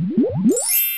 Música